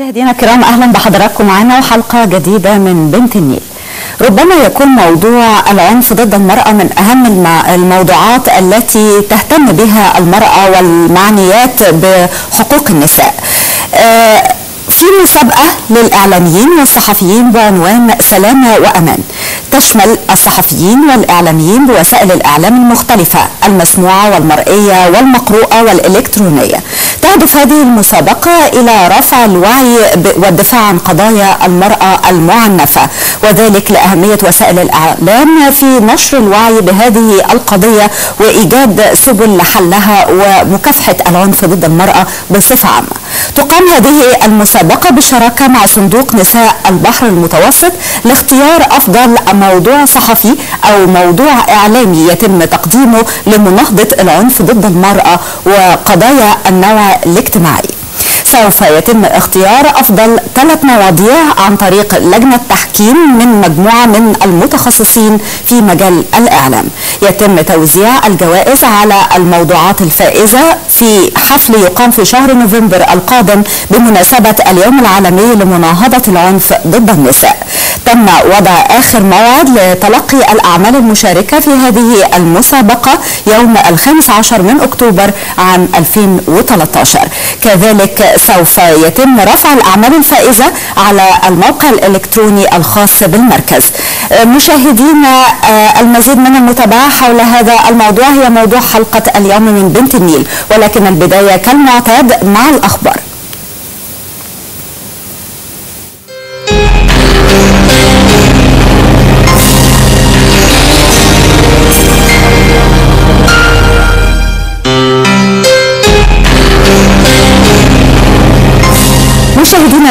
مشاهدينا الكرام أهلا بحضراتكم معنا وحلقة جديدة من بنت النيل. ربما يكون موضوع العنف ضد المرأة من الم- الموضوعات التي تهتم بها المرأة والمعنيات بحقوق النساء. في مسابقة للإعلاميين والصحفيين بعنوان سلامة وأمان. تشمل الصحفيين والإعلاميين بوسائل الإعلام المختلفة المسموعة والمرئية والمقروءة والإلكترونية. تهدف هذه المسابقة إلى رفع الوعي والدفاع عن قضايا المرأة المعنفة. وذلك لأهمية وسائل الإعلام في نشر الوعي بهذه القضية وإيجاد سبل لحلها ومكافحة العنف ضد المرأة بصفة عامة. تقام هذه المسابقة بالشراكة مع صندوق نساء البحر المتوسط لاختيار أفضل موضوع صحفي أو موضوع إعلامي يتم تقديمه لمناهضة العنف ضد المرأة وقضايا النوع الاجتماعي. سوف يتم اختيار أفضل ثلاث مواضيع عن طريق لجنة تحكيم من مجموعة من المتخصصين في مجال الإعلام. يتم توزيع الجوائز على الموضوعات الفائزة في حفل يقام في شهر نوفمبر القادم بمناسبة اليوم العالمي لمناهضة العنف ضد النساء. تم وضع آخر موعد لتلقي الأعمال المشاركة في هذه المسابقة يوم الخامس عشر من أكتوبر عام 2013 كذلك سوف يتم رفع الأعمال الفائزة على الموقع الإلكتروني الخاص بالمركز. مشاهدينا آه، المزيد من المتابعة حول هذا الموضوع هي موضوع حلقة اليوم من بنت النيل. ولكن البداية كالمعتاد مع الأخبار.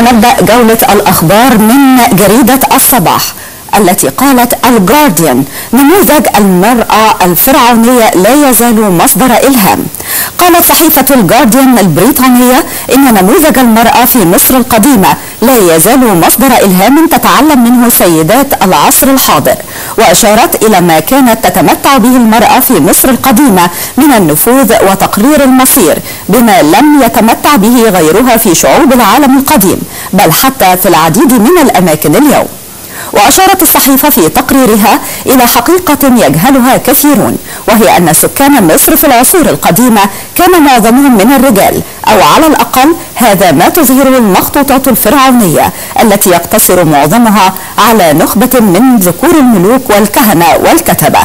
نبدأ جولة الأخبار من جريدة الصباح التي قالت الجارديان نموذج المرأة الفرعونية لا يزال مصدر إلهام. قالت صحيفة الجارديان البريطانية إن نموذج المرأة في مصر القديمة لا يزال مصدر إلهام تتعلم منه سيدات العصر الحاضر وأشارت إلى ما كانت تتمتع به المرأة في مصر القديمة من النفوذ وتقرير المصير بما لم يتمتع به غيرها في شعوب العالم القديم بل حتى في العديد من الأماكن اليوم. وأشارت الصحيفة في تقريرها إلى حقيقة يجهلها كثيرون وهي أن سكان مصر في العصور القديمة كان معظمهم من الرجال أو على الأقل هذا ما تظهره المخطوطات الفرعونية التي يقتصر معظمها على نخبة من ذكور الملوك والكهنة والكتبة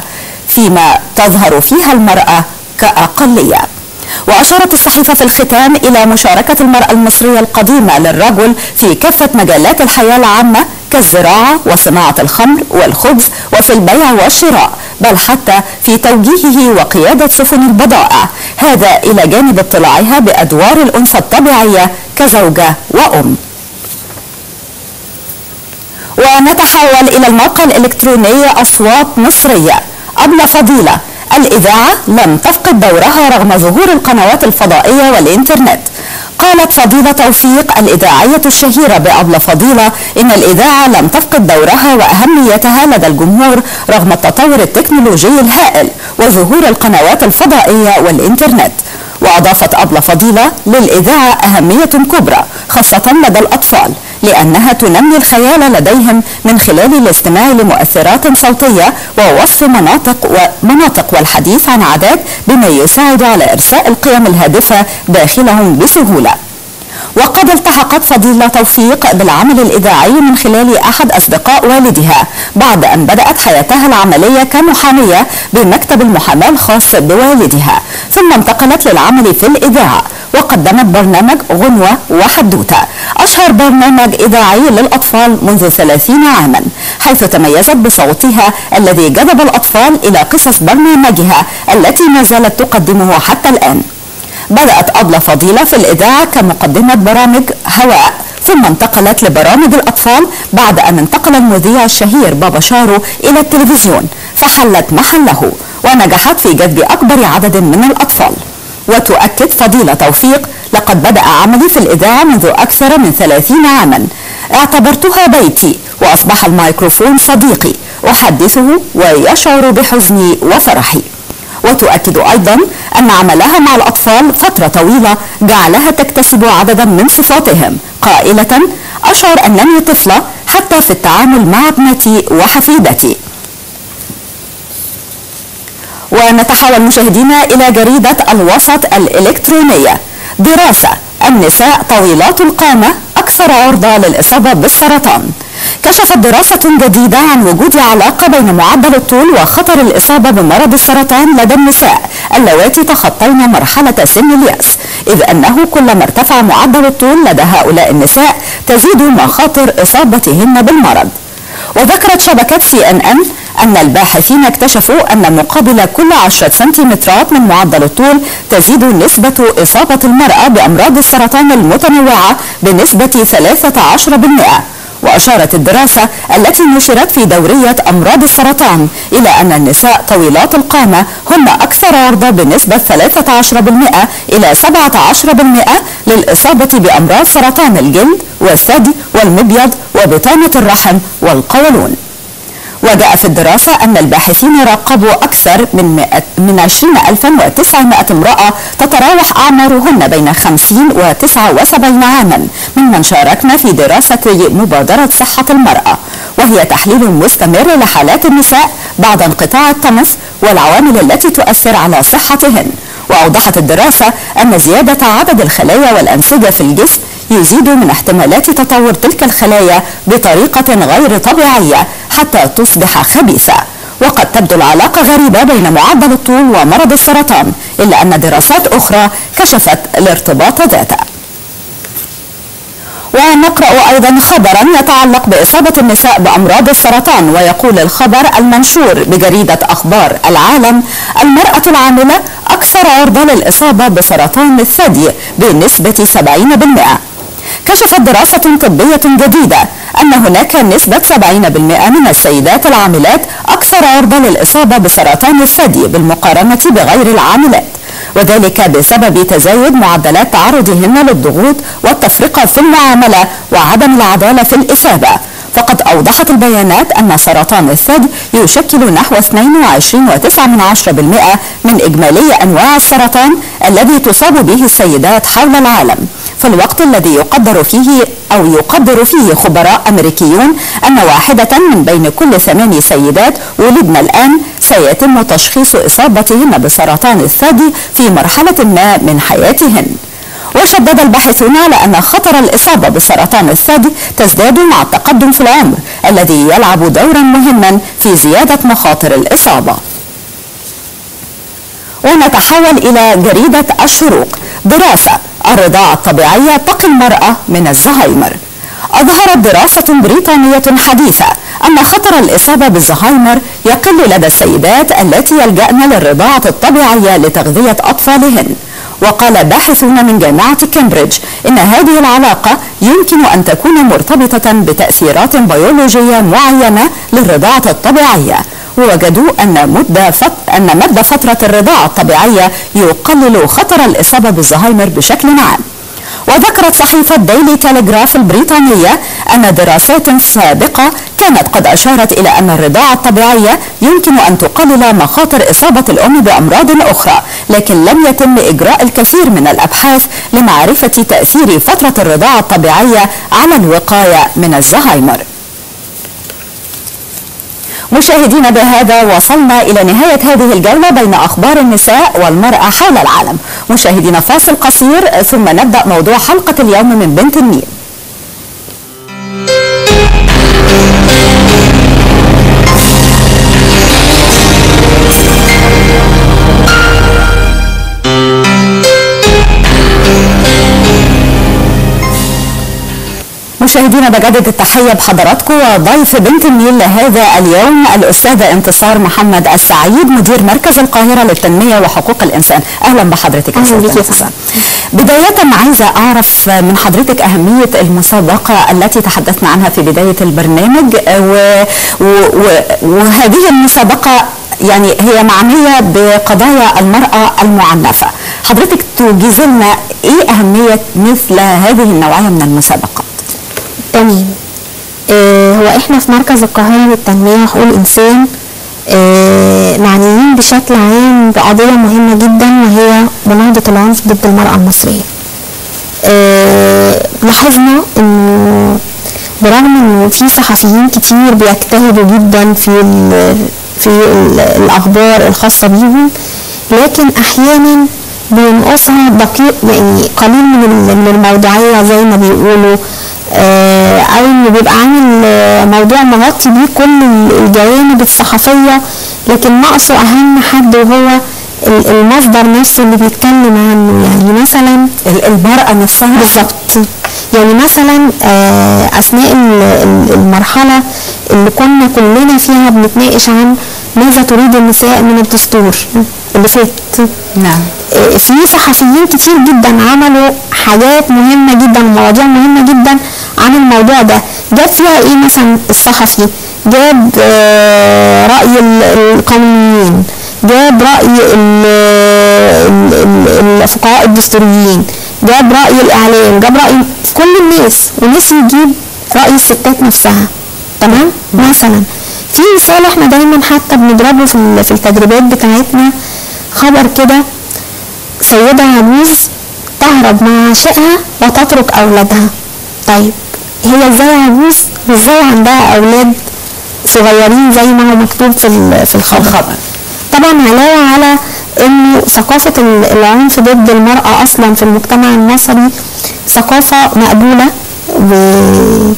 فيما تظهر فيها المرأة كأقلية. وأشارت الصحيفة في الختام إلى مشاركة المرأة المصرية القديمة للرجل في كافة مجالات الحياة العامة كالزراعة وصناعة الخمر والخبز وفي البيع والشراء بل حتى في توجيهه وقيادة سفن البضائع. هذا إلى جانب اطلاعها بأدوار الأنثى الطبيعية كزوجة وأم. ونتحول إلى الموقع الإلكتروني أصوات مصرية. أبلة فضيلة الإذاعة لم تفقد دورها رغم ظهور القنوات الفضائية والإنترنت. قالت فضيلة توفيق الإذاعية الشهيرة بأبلة فضيلة إن الإذاعة لم تفقد دورها وأهميتها لدى الجمهور رغم التطور التكنولوجي الهائل وظهور القنوات الفضائية والإنترنت. وأضافت أبلة فضيلة للإذاعة أهمية كبرى خاصة لدى الأطفال. لأنها تنمي الخيال لديهم من خلال الاستماع لمؤثرات صوتية ووصف مناطق ومناطق والحديث عن عادات بما يساعد على إرساء القيم الهادفة داخلهم بسهولة. وقد التحقت فضيلة توفيق بالعمل الإذاعي من خلال أحد أصدقاء والدها بعد أن بدأت حياتها العملية كمحامية بمكتب المحاماة الخاص بوالدها ثم انتقلت للعمل في الإذاعة وقدمت برنامج غنوة وحدوتة أشهر برنامج إذاعي للأطفال منذ 30 عاما حيث تميزت بصوتها الذي جذب الأطفال إلى قصص برنامجها التي ما زالت تقدمه حتى الآن. بدأت أبلة فضيلة في الإذاعة كمقدمة برامج هواء ثم انتقلت لبرامج الأطفال بعد أن انتقل المذيع الشهير بابا شارو إلى التلفزيون فحلت محله ونجحت في جذب أكبر عدد من الأطفال. وتؤكد فضيلة توفيق لقد بدأ عملي في الإذاعة منذ أكثر من ثلاثين عاما. اعتبرتها بيتي وأصبح الميكروفون صديقي أحدثه ويشعر بحزني وفرحي. وتؤكد أيضا أن عملها مع الأطفال فترة طويلة جعلها تكتسب عددا من صفاتهم. قائلة أشعر أنني طفلة حتى في التعامل مع ابنتي وحفيدتي. ونتحول مشاهدينا إلى جريدة الوسط الإلكترونية. دراسة النساء طويلات القامة أكثر عرضة للإصابة بالسرطان. كشفت دراسة جديدة عن وجود علاقة بين معدل الطول وخطر الإصابة بمرض السرطان لدى النساء اللواتي تخطين مرحلة سن اليأس إذ أنه كلما ارتفع معدل الطول لدى هؤلاء النساء تزيد مخاطر إصابتهم بالمرض. وذكرت شبكة سي إن إن أن الباحثين اكتشفوا أن مقابل كل 10 سنتيمترات من معدل الطول تزيد نسبة إصابة المرأة بأمراض السرطان المتنوعة بنسبة 13% وأشارت الدراسة التي نشرت في دورية أمراض السرطان إلى أن النساء طويلات القامة هن أكثر عرضة بنسبة 13% إلى 17% للإصابة بأمراض سرطان الجلد والثدي والمبيض وبطانة الرحم والقولون. وجاء في الدراسة. أن الباحثين راقبوا أكثر من, من 20900 امرأة تتراوح أعمارهن بين 50 و 79 عاما ممن شاركنا في دراسة مبادرة صحة المرأة. وهي تحليل مستمر لحالات النساء بعد انقطاع الطمس والعوامل التي تؤثر على صحتهن. وأوضحت الدراسة أن زيادة عدد الخلايا والأنسجة في الجسم يزيد من احتمالات تطور تلك الخلايا بطريقة غير طبيعية حتى تصبح خبيثة. وقد تبدو العلاقة غريبة بين معدل الطول ومرض السرطان إلا أن دراسات أخرى كشفت الارتباط ذاته ونقرأ أيضا خبرا يتعلق بإصابة النساء بأمراض السرطان ويقول الخبر المنشور بجريدة أخبار العالم المرأة العاملة أكثر عرضة للإصابة بسرطان الثدي بنسبة 70% كشفت دراسة طبية جديدة أن هناك نسبة 70% من السيدات العاملات أكثر عرضة للإصابة بسرطان الثدي بالمقارنة بغير العاملات وذلك بسبب تزايد معدلات تعرضهن للضغوط والتفرقة في المعاملة وعدم العدالة في الإثابة فقد أوضحت البيانات أن سرطان الثدي يشكل نحو 22.9% من إجمالي أنواع السرطان الذي تصاب به السيدات حول العالم. في الوقت الذي يقدر فيه أو يقدر فيه خبراء أمريكيون أن واحدة من بين كل ثمان سيدات ولدن الآن سيتم تشخيص إصابتهن بسرطان الثدي في مرحلة ما من حياتهن. وشدد الباحثون على أن خطر الإصابة بسرطان الثدي تزداد مع التقدم في العمر الذي يلعب دورا مهما في زيادة مخاطر الإصابة. ونتحول إلى جريدة الشروق دراسة الرضاعة الطبيعية تقي المرأة من الزهايمر. أظهرت دراسة بريطانية حديثة أن خطر الإصابة بالزهايمر يقل لدى السيدات التي يلجأن للرضاعة الطبيعية لتغذية أطفالهن. وقال باحثون من جامعة كامبريدج إن هذه العلاقة يمكن أن تكون مرتبطة بتأثيرات بيولوجية معينة للرضاعة الطبيعية. ووجدوا أن مدة. أن مدى فترة الرضاعة الطبيعية يقلل خطر الإصابة بالزهايمر بشكل عام وذكرت صحيفة ديلي تيليغراف البريطانية أن دراسات سابقة كانت قد أشارت إلى أن الرضاعة الطبيعية يمكن أن تقلل مخاطر إصابة الأم بأمراض أخرى لكن لم يتم إجراء الكثير من الأبحاث لمعرفة تأثير فترة الرضاعة الطبيعية على الوقاية من الزهايمر مشاهدينا بهذا وصلنا إلى نهاية هذه الجولة بين أخبار النساء والمرأة حول العالم. مشاهدينا فاصل قصير ثم نبدأ موضوع حلقة اليوم من بنت النيل. مشاهدينا بجدد التحية بحضراتكم وضيف بنت النيل لهذا اليوم الأستاذة انتصار محمد السعيد مدير مركز القاهرة للتنمية وحقوق الإنسان. أهلا بحضرتك أهلا بك انتصار. بداية عايزة أعرف من حضرتك أهمية المسابقة التي تحدثنا عنها في بداية البرنامج و... و... و... وهذه المسابقة يعني هي معنية بقضايا المرأة المعنفة. حضرتك توجز لنا إيه أهمية مثل هذه النوعية من المسابقات تمام آه هو إحنا في مركز القاهرة للتنمية وحقوق الإنسان. آه، معنيين بشكل عام بقضية مهمة جدا وهي مناهضة العنف ضد المرأة المصرية. آه، لاحظنا إنه برغم إنه في صحفيين كتير بيجتهدوا جدا في ال في ال الأخبار الخاصة بيهم لكن أحيانا بينقصها دقيق يعني قليل من ال- من الموضوعية زي ما بيقولوا أو انه بيبقى عامل آه، موضوع مغطي بيه كل ال- الجوانب الصحفية لكن ناقصه أهم حد وهو ال- المصدر نفسه اللي بيتكلم عنه. يعني مثلا ال- المرأة نفسها. بالظبط. يعني مثلا آه، أثناء ال- ال- المرحلة اللي كنا كلنا فيها بنتناقش عن ماذا تريد النساء من الدستور اللي فات. نعم. آه، في صحفيين كتير جدا عملوا حاجات مهمة جدا ومواضيع مهمة جدا عن الموضوع ده. جاب فيها إيه مثلا الصحفي؟ جاب آه، ال- القانونيين. جاب ال- الفقهاء الدستوريين. جاب رأي الإعلام. جاب رأي كل الناس. ونسي يجيب رأي الستات نفسها. تمام؟ مثلا. في مثال إحنا دايما حتى بنضربه في ال- في التدريبات بتاعتنا. خبر كده. سيدة عجوز تهرب مع عاشقها وتترك أولادها. طيب هي إزاي عجوز وازاي عندها أولاد صغيرين زي ما هو مكتوب في في الخبر. طبعا علاوة على انه ثقافة ال- العنف ضد المرأة أصلا في المجتمع المصري ثقافة مقبولة و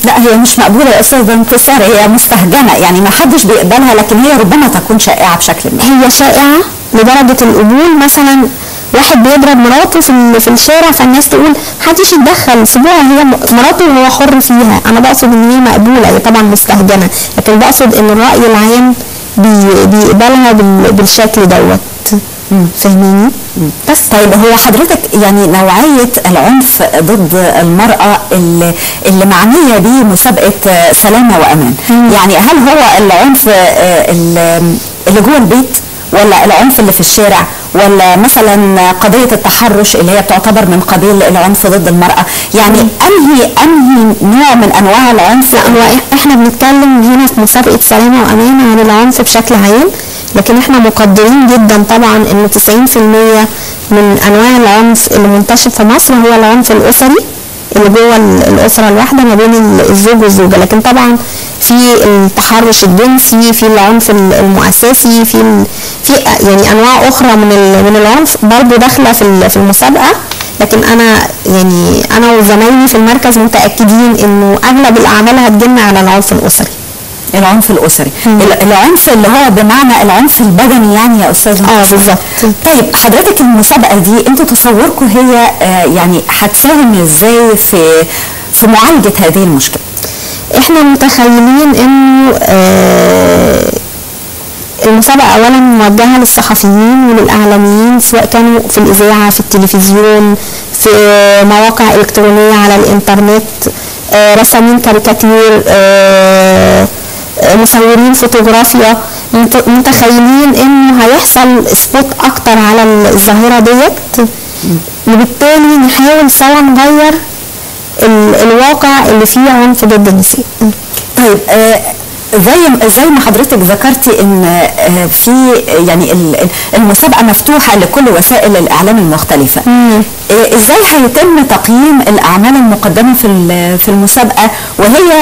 لا هي مش مقبولة يا أستاذ انتصار هي مستهجنة يعني ما حدش بيقبلها لكن هي ربما تكون شائعة بشكل ما هي شائعة لدرجة القبول مثلا واحد بيضرب مراته في في الشارع فالناس تقول محدش يتدخل سيبوها هي مراته وهو حر فيها. أنا بقصد إن هي مقبولة هي طبعا مستهجنة لكن بقصد إن الرأي العام بي بيقبلها بال- بالشكل دوت. فاهميني؟ بس. طيب هو حضرتك يعني نوعية العنف ضد المرأة اللي, اللي معنية بيه مسابقة سلامة وأمان. يعني هل هو العنف آه، اللي جوه البيت ولا العنف اللي في الشارع ولا مثلا قضية التحرش اللي هي بتعتبر من قبيل العنف ضد المرأة. يعني أنهي أنهي نوع من أنواع العنف؟ هو إح- إحنا بنتكلم هنا في مسابقة سلامة وأمان عن العنف بشكل عام لكن إحنا مقدرين جدا طبعا إن 90% من أنواع العنف اللي منتشر في مصر هو العنف الأسري اللي جوه ال- الأسرة الواحدة ما بين ال- الزوج والزوجة. لكن طبعا في التحرش الجنسي في العنف ال- المؤسسي في في يعني أنواع أخرى من من العنف برضه داخلة في في المسابقة. لكن أنا يعني أنا وزمايلي في المركز متأكدين إنه أغلب الأعمال هتجمع على العنف الأسري. العنف الأسري. ال- العنف اللي هو بمعنى العنف البدني يعني يا أستاذ آه. بالظبط. طيب حضرتك المسابقة دي أنتوا تصوركم هي آه، يعني هتساهم إزاي في في معالجة هذه المشكلة؟ إحنا متخيلين إنه آه، المسابقة أولا موجهة للصحفيين وللإعلاميين سواء كانوا في الإذاعة في التلفزيون في مواقع إلكترونية على الإنترنت آه، رسامين كاريكاتير آه، آه، مصورين فوتوغرافيا مت- متخيلين إنه هيحصل spot أكتر على الظاهرة ديت. وبالتالي نحاول سوا نغير ال- الواقع اللي فيه عنف ضد النساء طيب آه، زي زي ما حضرتك ذكرتي إن آه، في يعني ال- ال- المسابقة مفتوحة لكل وسائل الإعلام المختلفة. مم. آه، إزاي هيتم تقييم الأعمال المقدمة في في المسابقة؟ وهي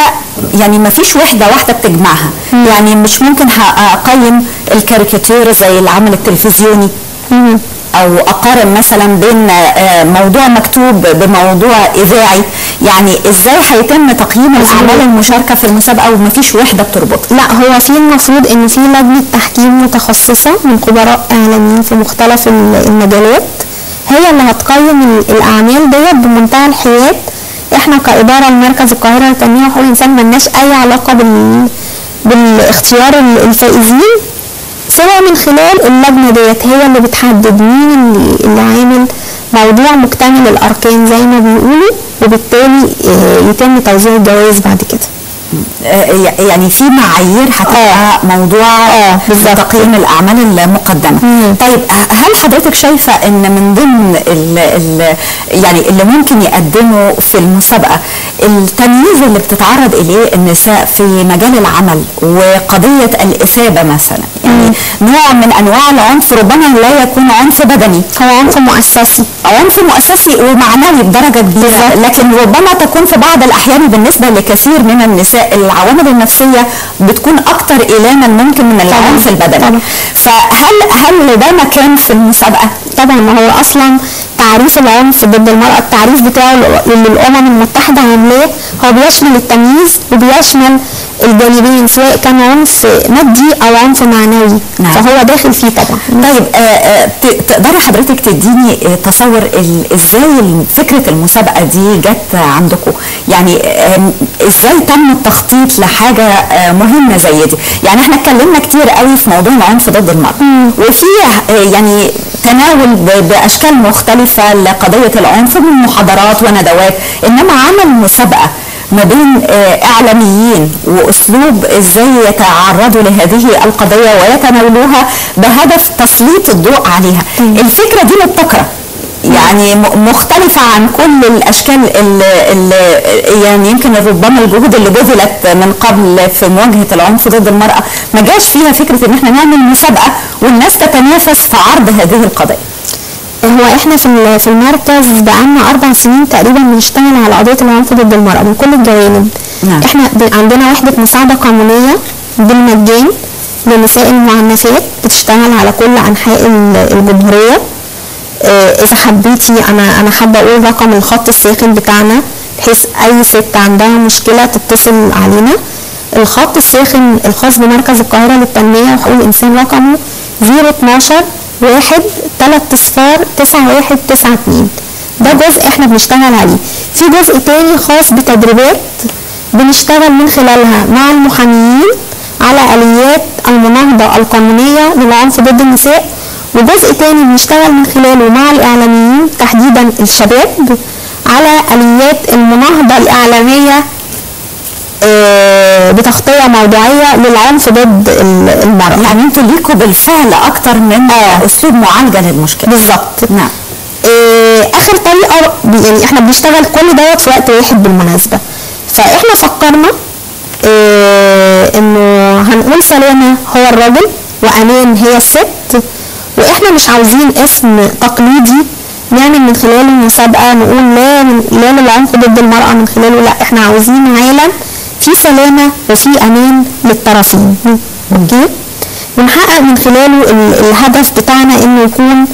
يعني ما فيش وحدة واحدة بتجمعها. يعني مش ممكن أقيم الكاريكاتير زي العمل التلفزيوني. مم. أو أقارن مثلا بين آه، موضوع مكتوب بموضوع إذاعي. يعني إزاي هيتم تقييم الأعمال المشاركة في المسابقة ومفيش وحده بتربطها لا هو في المفروض إن في لجنة تحكيم متخصصة من خبراء اعلاميين في مختلف ال- المجالات. هي اللي هتقيم ال- الأعمال ديت بمنتهى الحياد. إحنا كإدارة لمركز القاهرة للتنمية وحقوق الانسان ملناش أي علاقة بال بالاختيار ال- الفائزين. سواء من خلال اللجنة ديت هي اللي بتحدد مين اللي, اللي عامل موضوع مكتمل الأركان زي ما بيقولوا وبالتالي آه، يتم توزيع الجوائز بعد كده. يعني في معايير هتبقى موضوع آه،. تقييم الأعمال المقدمه مم. طيب ه- هل حضرتك شايفة إن من ضمن ال ال يعني اللي ممكن يقدموا في المسابقة التمييز اللي بتتعرض إليه النساء في مجال العمل وقضية الإثابة مثلا؟ يعني نوع من أنواع العنف ربما لا يكون عنف بدني. هو عنف مؤسسي. عنف مؤسسي ومعنوي بدرجة كبيرة لكن ربما تكون في بعض الأحيان بالنسبة لكثير من النساء العوامل النفسية بتكون أكثر إيلاما ممكن من العنف البدني. فهل هل ده مكان في المسابقة؟ طبعا ما هو أصلا تعريف العنف ضد المرأة التعريف بتاعه اللي الأمم المتحدة عاملاه هو بيشمل التمييز وبيشمل الجانبين سواء كان عنف مادي أو عنف معنوي نعم. فهو داخل فيه طبعا طيب آه، آه، تقدري حضرتك تديني آه، تصور إزاي ال- فكرة المسابقة دي جت عندكم يعني آه، إزاي تم التخطيط لحاجة آه، مهمة زي دي. يعني إحنا اتكلمنا كتير قوي في موضوع العنف ضد المرأة. وفي آه، يعني تناول بأشكال مختلفة لقضية العنف من محاضرات وندوات. إنما عمل مسابقة ما بين آه، إعلاميين وأسلوب إزاي يتعرضوا لهذه القضية ويتناولوها بهدف تسليط الضوء عليها. الفكرة دي مبتكرة. يعني مختلفة عن كل الأشكال اللي يعني يمكن ربما الجهود اللي بذلت من قبل في مواجهة العنف ضد المرأة ما جاش فيها فكرة إن إحنا نعمل مسابقة والناس تتنافس في عرض هذه القضايا. هو إحنا في في المركز بقالنا أربع سنين تقريبا بنشتغل على قضية العنف ضد المرأة من كل الجوانب نعم. إحنا عندنا وحده مساعدة قانونية بالمجان للنساء المعنفات بتشتغل على كل أنحاء ال- الجمهورية إذا حبيتي أنا أنا حابة أقول رقم الخط الساخن بتاعنا بحيث أي ست عندها مشكلة تتصل علينا. الخط الساخن الخاص بمركز القاهرة للتنمية وحقوق الإنسان رقمه 012 واحد تلات اصفار تسعة واحد تسعة اتنين. ده جزء إحنا بنشتغل عليه. في جزء تاني خاص بتدريبات بنشتغل من خلالها مع المحاميين على آليات المناهضة القانونية للعنف ضد النساء. وجزء تاني بنشتغل من خلاله مع الإعلاميين تحديدا الشباب على آليات المناهضة الإعلامية آه، بتغطية موضوعية للعنف ضد ال- المرأة يعني أنتوا ليكوا بالفعل أكتر من آه. أسلوب معالجة للمشكلة. بالظبط نعم. آه، آخر طريقة ب- يعني إحنا بنشتغل كل دوت في وقت واحد بالمناسبة فإحنا فكرنا آه، إنه هنقول سلامة هو الرجل وأمان هي الست وإحنا مش عاوزين اسم تقليدي نعمل من خلاله مسابقة نقول لا لا للعنف ضد المرأة من خلاله لا إحنا عاوزين عالم فيه سلامة وفيه أمان للطرفين. أوكي؟ ونحقق من خلاله ال- الهدف بتاعنا إنه يكون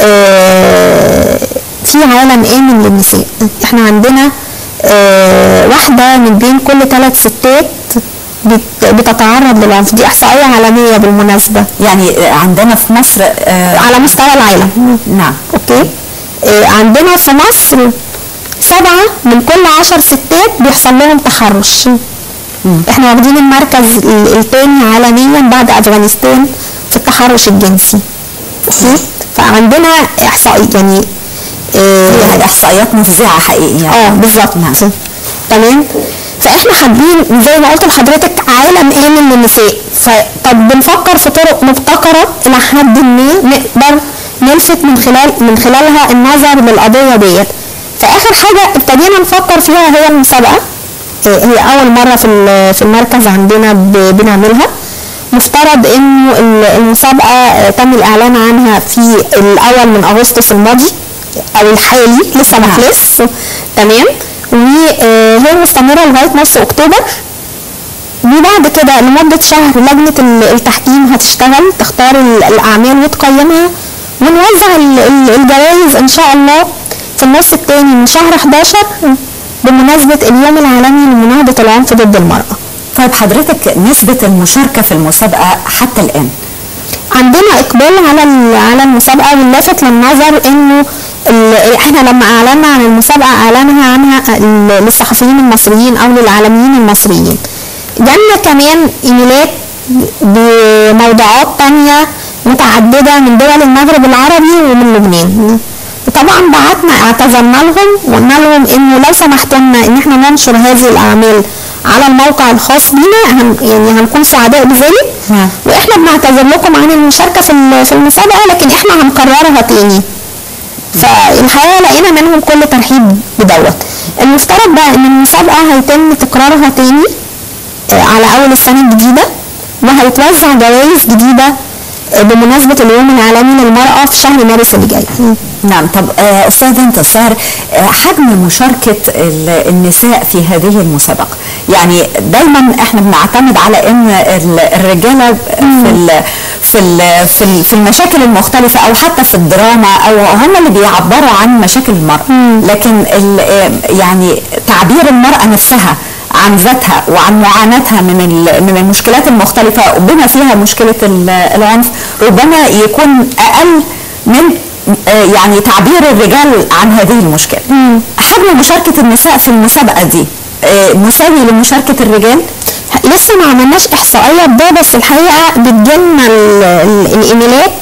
آه، في عالم آمن للنساء. إحنا عندنا آه، واحدة من بين كل ثلاث ستات بتتعرض للعنف. دي إحصائية عالمية بالمناسبة. يعني عندنا في مصر آه، على مستوى العالم. نعم. Okay. آه، عندنا في مصر سبعة من كل عشر ستات بيحصل لهم تحرش إحنا واخدين المركز ال- التاني عالميا بعد أفغانستان في التحرش الجنسي. Okay. فعندنا احصائي يعني آه، إحصائيات مفزعة حقيقية. آه بالظبط. نعم. تمام. فاحنا حابين زي ما قلت لحضرتك عالم آمن للنساء فطب بنفكر في طرق مبتكرة إلى حد ما نقدر نلفت من خلال من خلالها النظر للقضية ديت. فآخر حاجة ابتدينا نفكر فيها هي المسابقة. آه، هي أول مرة في في المركز عندنا بنعملها. مفترض إنه ال- المسابقة آه، تم الإعلان عنها في الأول من أغسطس الماضي أو الحالي لسه ما نعم. خلص. تمام؟ وهي مستمرة لغاية نص أكتوبر. وبعد كده لمدة شهر لجنة ال- التحكيم هتشتغل تختار ال- الأعمال وتقيمها ونوزع ال- ال- الجوائز إن شاء الله في النص الثاني من شهر 11 بمناسبة اليوم العالمي لمناهضة العنف ضد المرأة. طيب حضرتك نسبة المشاركة في المسابقة حتى الآن؟ عندنا إقبال على على المسابقة واللافت للنظر إنه إحنا لما اعلنا عن المسابقة اعلنها عنها للصحفيين المصريين أو للعالميين المصريين. جالنا كمان ايميلات بموضوعات تانية متعددة من دول المغرب العربي ومن لبنان. وطبعا بعتنا اعتذرنا لهم وقلنا لهم إنه لو لنا إن إحنا ننشر هذه الأعمال على الموقع الخاص بينا هن يعني هنكون سعداء بذلك. نعم. وإحنا بنعتذر لكم عن المشاركة في في المسابقة لكن إحنا هنكررها تاني. فالحقيقة لقينا منهم كل ترحيب بدوت. المفترض بقى إن المسابقة هيتم تكرارها تاني آه، على أول السنة الجديدة وهيتوزع جوائز جديدة آه، بمناسبة اليوم العالمي للمرأة في شهر مارس اللي جاي. نعم طب آه، أستاذ انتصار حجم مشاركة ال- النساء في هذه المسابقة؟ يعني دايما إحنا بنعتمد على إن ال- الرجالة في في في, في المشاكل المختلفة أو حتى في الدراما أو هم اللي بيعبروا عن مشاكل المرأة. لكن ال- آه، يعني تعبير المرأة نفسها عن ذاتها وعن معاناتها من من المشكلات المختلفة وبما فيها مشكلة ال- العنف ربما يكون أقل من آه، يعني تعبير الرجال عن هذه المشكلة. حجم مشاركة النساء في المسابقة دي. آه، مساوي لمشاركة الرجال؟ لسه ما عملناش إحصائية بده بس الحقيقة بتجيلنا ال- ال- الإيميلات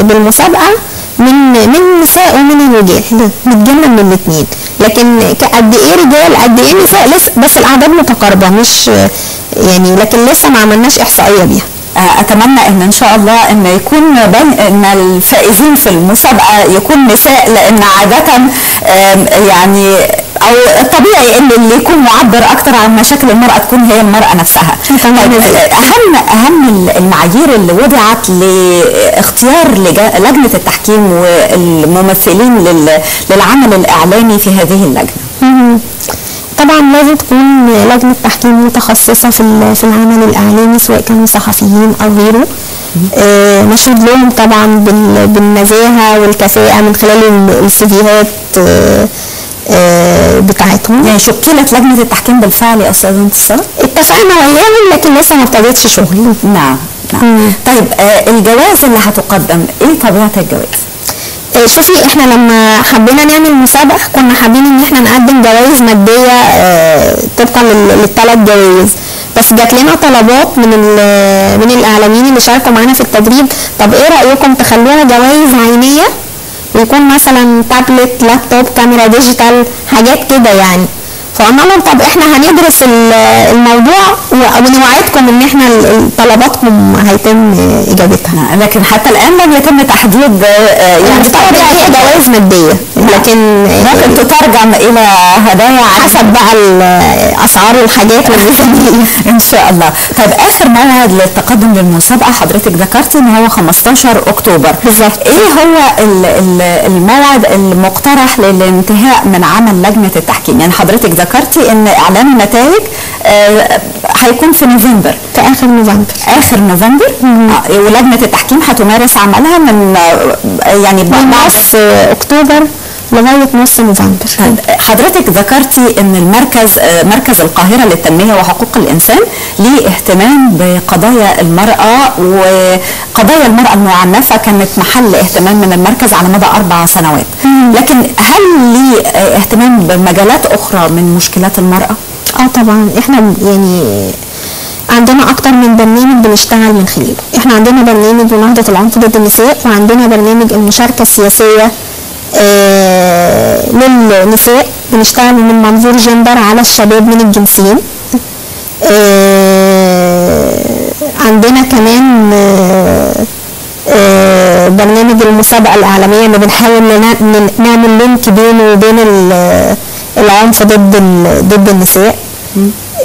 بالمسابقة من من النساء ومن الرجال. بتجيلنا من الاثنين لكن قد إيه رجال قد إيه نساء لسه بس الأعداد متقاربة مش يعني لكن لسه ما عملناش إحصائية بيها. آه، أتمنى إن إن شاء الله إن يكون بين إن الفائزين في المسابقة يكون نساء لأن عادة يعني أو الطبيعي ان اللي يكون معبر أكتر عن مشاكل المرأة تكون هي المرأة نفسها. طيب، آه، اهم أهم المعايير اللي وضعت لاختيار لجنة التحكيم والممثلين لل- للعمل الإعلامي في هذه اللجنة. طبعا لازم تكون لجنة تحكيم متخصصة في في العمل الإعلامي سواء كانوا صحفيين أو غيره آه، مشهود لهم طبعا بال- بالنزاهة والكفاءة من خلال ال- السيفيهات آه، آه، بتاعتهم. يعني شكلت لجنة التحكيم بالفعل يا أستاذ انتصار اتفقنا وياهم لكن لسه ما ابتدتش شغل. نعم نعم. مم. طيب آه الجوائز اللي هتقدم إيه طبيعة الجوائز؟ آه، شوفي إحنا لما حبينا نعمل مسابقة كنا حابين إن إحنا نقدم جوائز مادية آه، طبقا للثلاث جوائز. بس جات لنا طلبات من من الإعلاميين اللي شاركوا معانا في التدريب. طب إيه رأيكم تخلوها جوائز عينية؟ ويكون مثلا تابلت لابتوب كاميرا ديجيتال حاجات كده يعني. فقلنا لهم طب إحنا هندرس ال- الموضوع ونوعدكم إن إحنا طلباتكم هيتم إجابتها. نعم، لكن حتى الآن لم يتم تحديد آه، يعني يعني طبعا هي جوائز مادية لكن ممكن تترجم إلى هدايا حسب بقى أسعار الحاجات والميزانيه إن شاء الله. طيب آخر موعد للتقدم للمسابقه حضرتك ذكرتي إن هو 15 أكتوبر. بالظبط. إيه هو ال- ال- الموعد المقترح للانتهاء من عمل لجنة التحكيم؟ يعني حضرتك ذكرتي إن إعلان النتائج آه، هيكون في نوفمبر. في آخر نوفمبر. آخر نوفمبر؟ آه، ولجنة التحكيم هتمارس عملها من آه، يعني من بعد نص أكتوبر. لغاية نص نوفمبر طيب، حضرتك ذكرتي إن المركز آه، مركز القاهرة للتنمية وحقوق الإنسان ليه اهتمام بقضايا المرأة وقضايا المرأة المعنفة كانت محل اهتمام من المركز على مدى أربع سنوات. لكن هل ليه آه، اهتمام بمجالات أخرى من مشكلات المرأة؟ آه طبعا. إحنا يعني عندنا أكتر من برنامج بنشتغل من خلاله إحنا عندنا برنامج مناهضة العنف ضد النساء وعندنا برنامج المشاركة السياسية آه للنساء بنشتغل من منظور جندر على الشباب من الجنسين. آه عندنا كمان آه آه، برنامج المسابقة الإعلامية اللي بنحاول نعمل لينك بينه وبين ال- العنف ضد ضد النساء.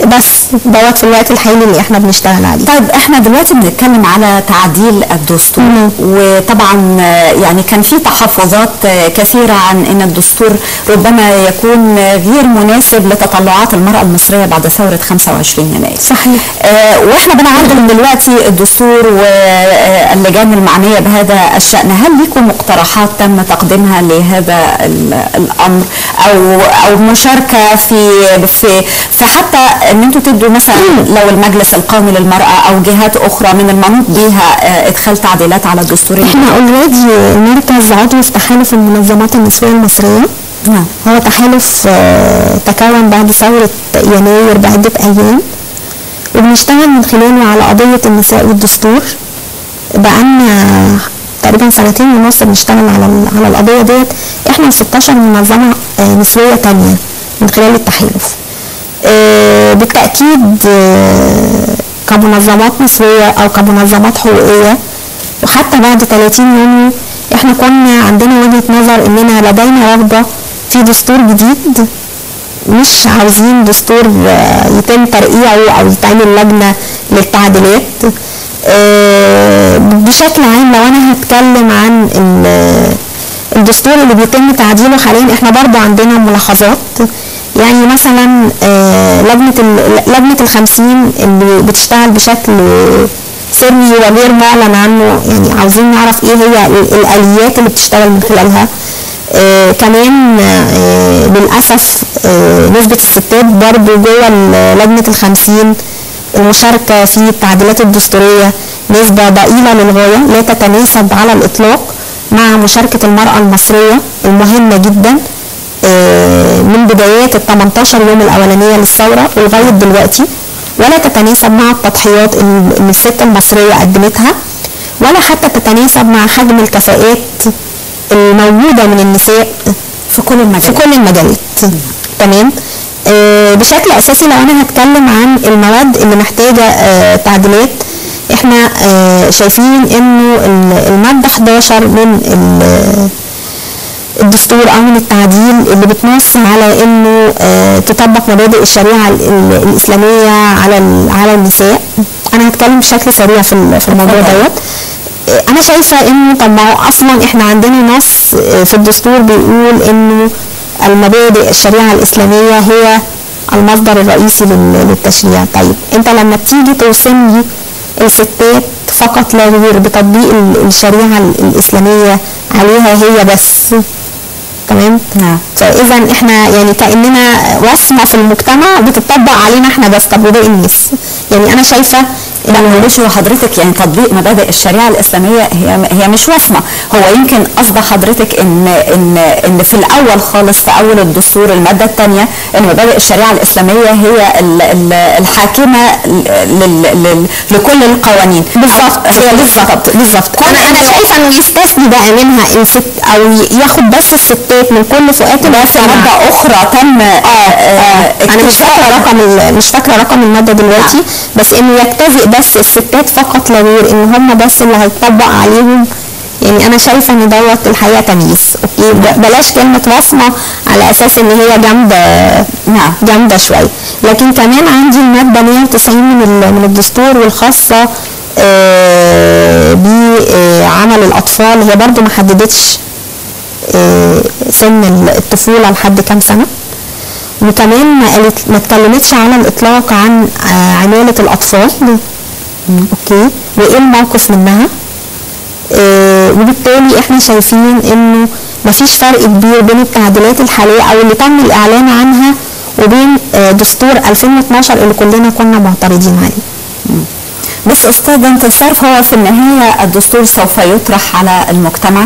بس دوت في الوقت الحالي اللي إحنا بنشتغل عليه. طيب إحنا دلوقتي بنتكلم على تعديل الدستور. مم. وطبعا يعني كان في تحفظات كثيرة عن إن الدستور ربما يكون غير مناسب لتطلعات المرأة المصرية بعد ثورة 25 يناير. صحيح. آه، وإحنا بنعدل دلوقتي الدستور واللجان المعنية بهذا الشأن. هل لكم مقترحات تم تقديمها لهذا ال- الأمر؟ أو أو مشاركة في في في حتى ان أنتم تدوا مثلا لو المجلس القومي للمرأة أو جهات أخرى من المنوط بها آه، إدخال تعديلات على الدستور. إحنا اوريدي المركز عضو في تحالف المنظمات النسوية المصرية. نعم. هو تحالف آه، تكون بعد ثورة يناير بعدة أيام. وبنشتغل من خلاله على قضية النساء والدستور. بقالنا تقريبا سنتين ونص بنشتغل على على القضية ديت. إحنا و16 منظمة آه، نسوية تانية من خلال التحالف. بالتأكيد آه، كمنظمات نسوية أو كمنظمات حقوقية. وحتى بعد 30 يونيو إحنا كنا عندنا وجهة نظر إننا لدينا رغبة في دستور جديد. مش عاوزين دستور آه، يتم ترقيعه أو يتعمل لجنة للتعديلات. آه، بشكل عام لو أنا هتكلم عن ال- الدستور اللي بيتم تعديله حاليا إحنا برضو عندنا ملاحظات. يعني مثلا آه، لجنة ال- لجنة الخمسين اللي بتشتغل بشكل سري وغير معلن عنه يعني عاوزين نعرف إيه هي ال- الآليات اللي بتشتغل من خلالها. آه كمان آه للأسف نسبة الستات برضو جوه ال- لجنة الخمسين المشاركة في التعديلات الدستورية نسبة ضئيلة للغاية لا تتناسب على الإطلاق مع مشاركة المرأة المصرية المهمة جدا. من بدايات ال 18 يوم الأولانية للثورة ولغاية دلوقتي. ولا تتناسب مع التضحيات اللي الست المصرية قدمتها ولا حتى تتناسب مع حجم الكفاءات الموجودة من النساء في كل المجالات. في كل المجالات. تمام؟ آه، بشكل أساسي لو أنا هتكلم عن المواد اللي محتاجة آه، تعديلات إحنا آه، شايفين إنه ال- المادة 11 من الدستور أو من التعديل اللي بتنص على إنه آه، تطبق مبادئ الشريعة ال- ال- الإسلامية على على النساء. أنا هتكلم بشكل سريع في في الموضوع. دوت. آه، أنا شايفة إنه طب ما هو أصلا إحنا عندنا نص آه، في الدستور بيقول إنه المبادئ الشريعة الإسلامية هي المصدر الرئيسي لل- للتشريع. طيب أنت لما بتيجي توصم لي الستات فقط لا غير بتطبيق ال- الشريعة ال- الإسلامية عليها هي بس تمام؟ نعم. فاذا إحنا يعني كأننا وصمه في المجتمع بتطبق علينا إحنا بس. طب وباقي الناس؟ يعني أنا شايفة لا معلش هو حضرتك يعني تطبيق مبادئ الشريعة الإسلامية هي هي مش وصمه هو يمكن قصد حضرتك إن إن إن في الأول خالص في أول الدستور المادة الثانية إن مبادئ الشريعة الإسلامية هي ال- ال- الحاكمة لل- لل- لكل القوانين. بالظبط. هي بالظبط. بالظبط أنا أنا شايفة انه يستثني بقى منها الست أو ياخد بس الستات من كل فئات بس مادة أخرى تم آه آه أنا مش فاكرة رقم مش فاكرة رقم المادة دلوقتي بس انه يجتزئ بس الستات فقط لا غير إن هم بس اللي هيطبق عليهم. يعني أنا شايفة إن دوت الحقيقة تمييز. Okay؟ بلاش كلمة وصمة على أساس إن هي جامدة نعم. جامدة شوية. لكن كمان عندي المادة 190 من من الدستور والخاصة آه، بعمل الأطفال. هي برضو ما حددتش آه، سن الطفولة لحد كام سنة. وكمان ما اتكلمتش على الإطلاق عن آه، عمالة الأطفال. أوكي. وإيه الموقف منها؟ آه، وبالتالي إحنا شايفين إنه مفيش فرق كبير بين التعديلات الحالية أو اللي تم الإعلان عنها وبين آه، دستور 2012 اللي كلنا كنا معترضين عليه. بس أستاذ انتصار هو في النهاية الدستور سوف يطرح على المجتمع.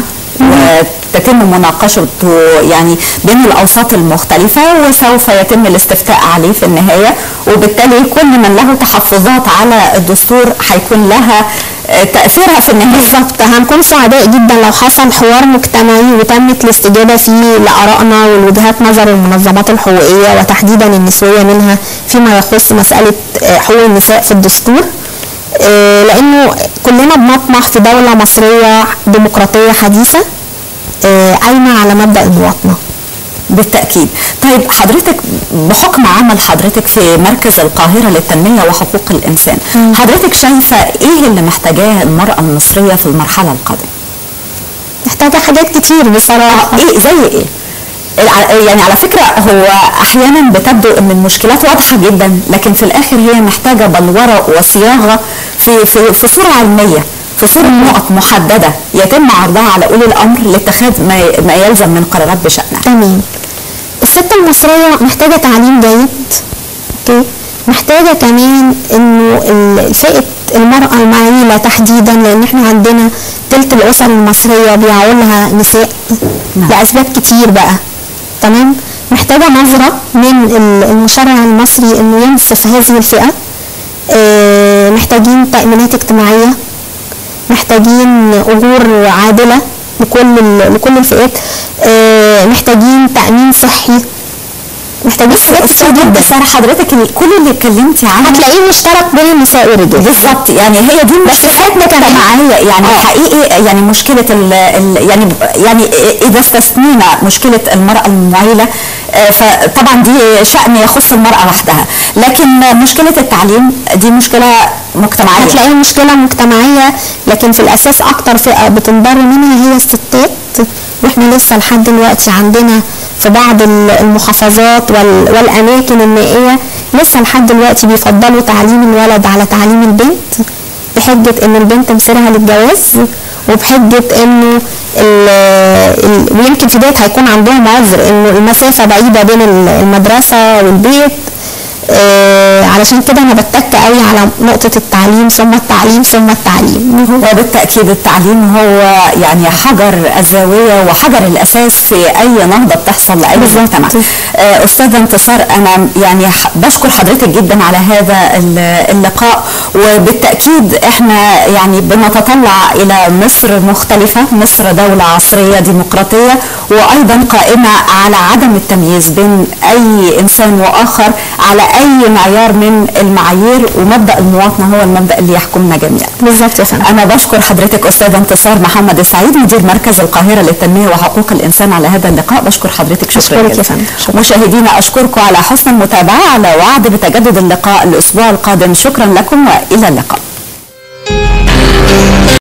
وتتم مناقشته يعني بين الأوساط المختلفة وسوف يتم الاستفتاء عليه في النهاية. وبالتالي كل من له تحفظات على الدستور هيكون لها آه، تأثيرها في النهاية. بالظبط. هنكون سعداء جدا لو حصل حوار مجتمعي وتمت الاستجابة فيه لآرائنا والوجهات نظر المنظمات الحقوقية وتحديدا النسوية منها فيما يخص مسألة آه، حقوق النساء في الدستور. آه، لأنه كلنا بنطمح في دولة مصرية ديمقراطية حديثة. قايمة على مبدأ المواطنة بالتأكيد. طيب حضرتك بحكم عمل حضرتك في مركز القاهرة للتنمية وحقوق الإنسان حضرتك شايفة إيه اللي محتاجاه المرأة المصرية في المرحلة القادمة؟ محتاجة حاجات كتير بصراحة. إيه زي إيه؟ الع- يعني على فكرة هو أحيانا بتبدو أن المشكلات واضحة جدا لكن في الآخر هي محتاجة بلورة وصياغة في, في, في صورة علمية. في نقط محددة يتم عرضها على أولي الأمر لاتخاذ ما, ما يلزم من قرارات بشأنها. تمام. الست المصرية محتاجة تعليم جيد أوكي؟ محتاجة كمان إنه ال- فئة المرأة المعيلة تحديدا لأن إحنا عندنا تلت الأسر المصرية بيعولها نساء نعم. لأسباب كتير بقى. تمام؟ محتاجة نظرة من ال- المشرع المصري إنه ينصف هذه الفئة. آه، محتاجين تأمينات اجتماعية. محتاجين أجور عادلة لكل لكل الفئات. آه، محتاجين تأمين صحي. محتاجين حاجات كتير جدا. انتصار حضرتك كل اللي اتكلمتي عنه هتلاقيه مشترك بين النساء والرجال. بالظبط. يعني هي دي المشكلات مجتمعيه يعني آه. حقيقي يعني مشكلة ال يعني يعني إذا استثنينا مشكلة المرأة المعيلة فطبعا دي شأن يخص المرأة وحدها. لكن مشكلة التعليم دي مشكلة مجتمعية. هتلاقيها مشكلة مجتمعية لكن في الأساس أكتر فئة بتنضر منها هي الستات. وإحنا لسه لحد دلوقتي عندنا في بعض ال- المحافظات وال- والأماكن النائية لسه لحد دلوقتي بيفضلوا تعليم الولد على تعليم البنت بحجة إن البنت مصيرها للجواز وبحجة إنه ويمكن في ديت هيكون عندهم عذر إنه المسافة بعيدة بين ال- المدرسة والبيت. علشان كده أنا بتك قوي على نقطة التعليم ثم التعليم ثم التعليم. وبالتأكيد التعليم هو يعني حجر الزاوية وحجر الأساس في أي نهضة بتحصل بالظبط. مجتمع. آه، أستاذة انتصار أنا يعني بشكر حضرتك جدا على هذا ال- اللقاء وبالتأكيد إحنا يعني بنتطلع إلى مصر مختلفة مصر دولة عصرية ديمقراطية وأيضا قائمة على عدم التمييز بين أي إنسان وآخر. على أي معيار من المعايير ومبدأ المواطنة هو المبدأ اللي يحكمنا جميعا. بالظبط يا فندم. أنا بشكر حضرتك أستاذة انتصار محمد السعيد مدير مركز القاهرة للتنمية وحقوق الإنسان على هذا اللقاء. بشكر حضرتك شكرا يا. فندم. مشاهدينا أشكركم على حسن المتابعة على وعد بتجدد اللقاء الأسبوع القادم. شكرا لكم وإلى اللقاء.